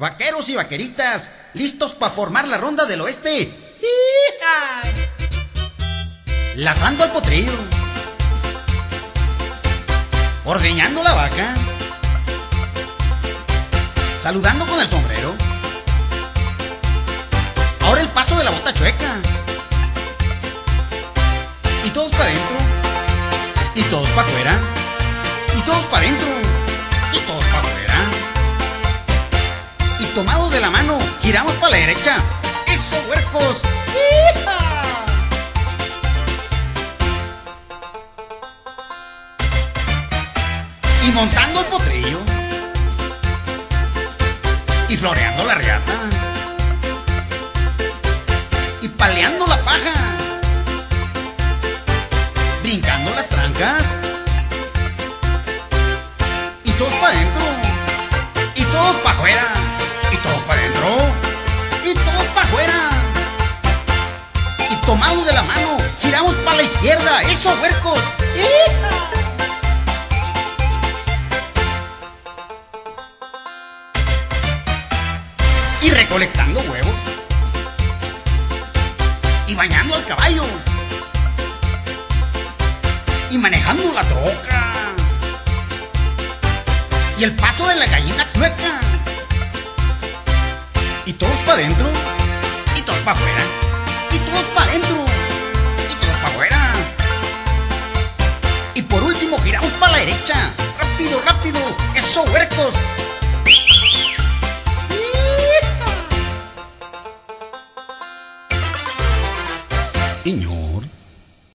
Vaqueros y vaqueritas, listos para formar la ronda del oeste. Lazando al potrillo. Ordeñando la vaca. Saludando con el sombrero. Ahora el paso de la bota chueca. Y todos para adentro. Y todos para afuera. Y todos para adentro. Derecha. ¡Eso, huercos! ¡Hija! Y montando el potrillo. Y floreando la regata. Y paleando la paja. Brincando las trancas. Y todos para adentro. Y todos para afuera. Y todos para adentro. Y todos para afuera. Y tomados de la mano, giramos para la izquierda. ¡Eso, huercos! ¡Hija! y recolectando huevos y bañando al caballo y manejando la troca y el paso de la gallina chueca y todos para adentro. Y todos para afuera. Y todos para adentro. Y todos para afuera. Y por último, giramos para la derecha. Rápido, rápido. Eso, huercos. Iñor.